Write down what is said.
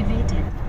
activated.